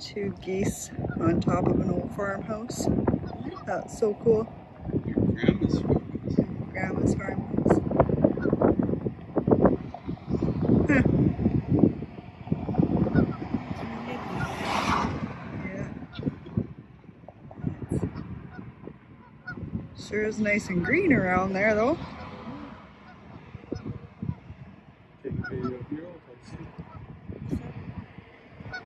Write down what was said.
two geese on top of an old farmhouse. That's so cool. Grandma's farmhouse. Grandma's farmhouse. Yeah. Sure is nice and green around there though. Take a video of your old